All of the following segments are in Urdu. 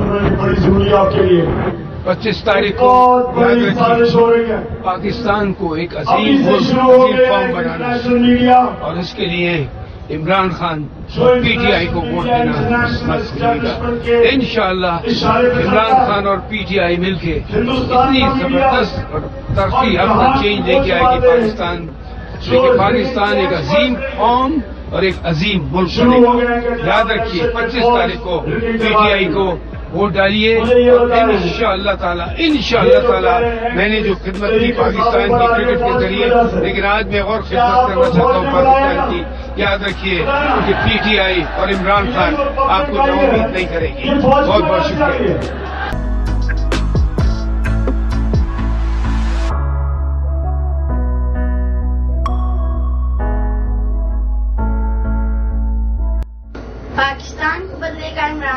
ہوگی آپ کے لیے پچیس تاریخ کو بڑی سازش ہو رہی ہے۔ پاکستان کو ایک عظیم قوم بنانا میڈیا اور اس کے لیے Imran Khan P T I کو ووٹ دینا بھولیے گا انشاءاللہ عمران خان اور پی ٹی آئی مل کے اتنی زبردست اور ترقی اپنا چینج لے کے آئے گی پاکستان۔ لیکن پاکستان ایک عظیم قوم اور ایک عظیم ملک یاد رکھیے پچیس تاریخ کو پی ٹی آئی کو ووٹ ڈالیے۔ ان شاء اللہ تعالیٰ ان شاء اللہ تعالیٰ۔ میں نے جو خدمت کی پاکستان کی کرکٹ کے ذریعے لیکن آج میں اور خدمت کرنا چاہتا ہوں پاکستان کی۔ یاد رکھیے کہ پی ٹی آئی اور عمران خان آپ کو امید نہیں کرے گی بہت بہت شکریہ۔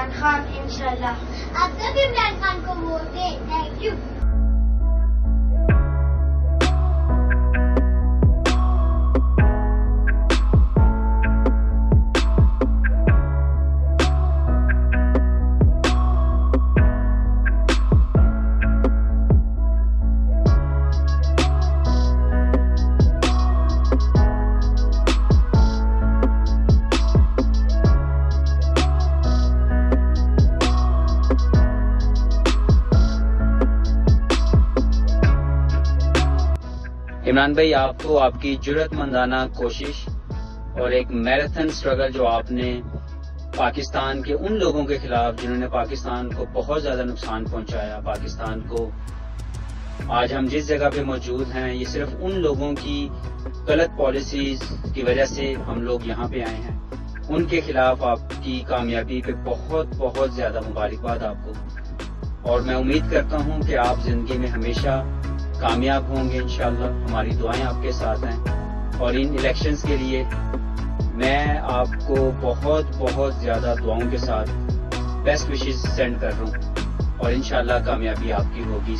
عمران خان انشاءاللہ آپ سب عمران خان کو ووٹ دیں تھینک یو عمران بھائی، آپ کو آپ کی جرت مندانہ کوشش اور ایک میراتھن سٹرگل جو آپ نے پاکستان کے ان لوگوں کے خلاف جنہوں نے پاکستان کو بہت زیادہ نقصان پہنچایا، پاکستان کو آج ہم جس جگہ پہ موجود ہیں، یہ صرف ان لوگوں کی غلط پالیسیز کی وجہ سے ہم لوگ یہاں پہ آئے ہیں۔ ان کے خلاف آپ کی کامیابی پہ بہت بہت زیادہ مبارکباد آپ کو۔ اور میں امید کرتا ہوں کہ آپ زندگی میں ہمیشہ کامیاب ہوں گے انشاءاللہ، ہماری دعائیں آپ کے ساتھ ہیں۔ اور ان الیکشنز کے لیے میں آپ کو بہت بہت زیادہ دعاؤں کے ساتھ بیسٹ وشز سینڈ کر رہا ہوں۔ اور انشاءاللہ کامیابی آپ کی ہوگی۔